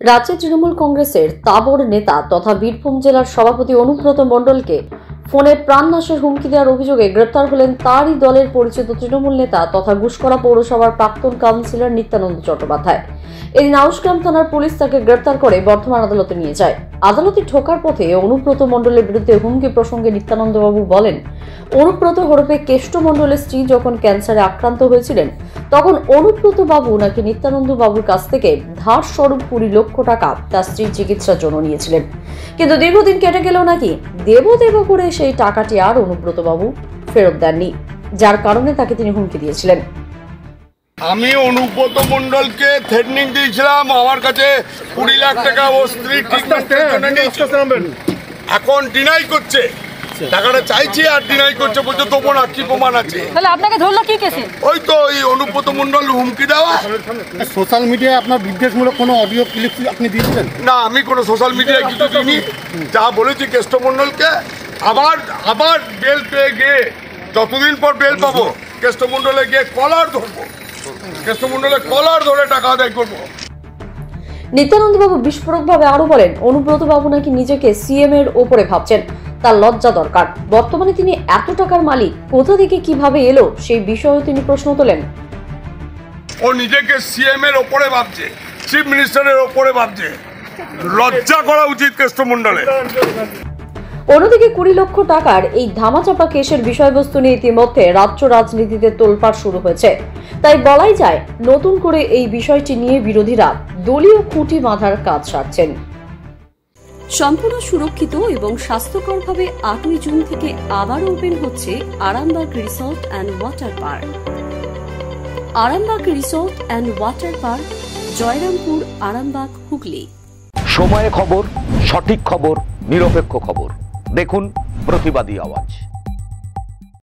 রাজ্যে তৃণমূল কংগ্রেসের তাবর নেতা তথা বীরভূম জেলার সভাপতি অনুব্রত মণ্ডলকে ফোনে প্রাণনাশের হুমকি দেওয়ার অভিযোগে গ্রেপ্তার হলেন তারই দলের পরিচিত তৃণমূল নেতা তথা গুসকরা পৌরসভার প্রাক্তন কাউন্সিলর নিত্যানন্দ চট্টোপাধ্যায়। এদিন আউসগ্রাম থানার পুলিশ তাকে গ্রেপ্তার করে বর্ধমান আদালতে নিয়ে যায়। আদালতে ঠোকার পথে অনুব্রত মণ্ডলের বিরুদ্ধে হুমকি প্রসঙ্গে নিত্যানন্দবাবু বলেন, অনুব্রত হরপে কেষ্ট মণ্ডলের স্ত্রী যখন ক্যান্সারে আক্রান্ত হয়েছিলেন, তখন অনুব্রত বাবু নাকি নিত্যানন্দ বাবুর কাছ থেকে ধার স্বরূপ কুড়ি লক্ষ টাকা তার স্ত্রীর চিকিৎসার জন্য নিয়েছিলেন। কিন্তু দীর্ঘদিন কেটে গেল নাকি? দেব দেব করে সেই টাকাটি আর অনুব্রত বাবু ফেরত দেননি, যার কারণে তাকে তিনি হুমকি দিয়েছিলেন। আমি অনুব্রত মন্ডলকে থ্রেটনিং দিয়েছিলাম আমার কাছে কুড়ি লাখ টাকা ও স্ত্রী এখন ডিনাই করছে। টাকাটা চাইছি আর ডিনাই করছে বলছে দেবো না কি প্রমাণ আছে? তাহলে আপনাকে ধরলো কি কেসে? ওই তো এই অনুব্রত মন্ডল হুমকি দেওয়া। সোশ্যাল মিডিয়ায় আপনার বিদ্বেষমূলক কোনো অডিও ক্লিপ আপনি দিয়েছিলেন? না আমি কোনো সোশ্যাল মিডিয়ায় কিছু দিইনি। যা বলেছি কেষ্ট মন্ডলকে আবার আবার বেল পেয়ে গিয়ে যতদিন পর বেল পাবো কেষ্ট মন্ডলে গিয়ে কলার ধরবো। কেষ্ট মন্ডলে কলার ধরে টাকা আদায় করব। নিত্যানন্দবাবু বিস্ফোরকভাবে আরও বলেন অনুব্রত বাবু নাকি নিজেকে সিএম এর ওপরে ভাবছেন তার লজ্জা দরকার। বর্তমানে তিনি এত টাকার মালিক কোথা থেকে কীভাবে এলো সেই বিষয়েও তিনি প্রশ্ন তোলেন। ও নিজেকে সিএম এর ওপরে ভাবছে চিফ মিনিস্টারের ওপরে ভাবছে। লজ্জা করা উচিত কেষ্টমন্ডলে অন্যদিকে কুড়ি লক্ষ টাকার এই ধামাচাপা কেসের বিষয়বস্তু নিয়ে ইতিমধ্যে রাজ্য রাজনীতিতে তোলপাড় শুরু হয়েছে। তাই বলাই যায় নতুন করে এই বিষয়টি নিয়ে বিরোধীরা দলীয় খুঁটি বাঁধার কাজ সারছেন। সম্পূর্ণ সুরক্ষিত এবং স্বাস্থ্যকরভাবে আটই জুন থেকে আবার ওপেন হচ্ছে Arambagh resort and water park. Arambagh resort and water park Joyrampur Arambagh Hooghly. সময়ে খবর সঠিক খবর নিরপেক্ষ খবর। দেখুন প্রতিবাদী আওয়াজ।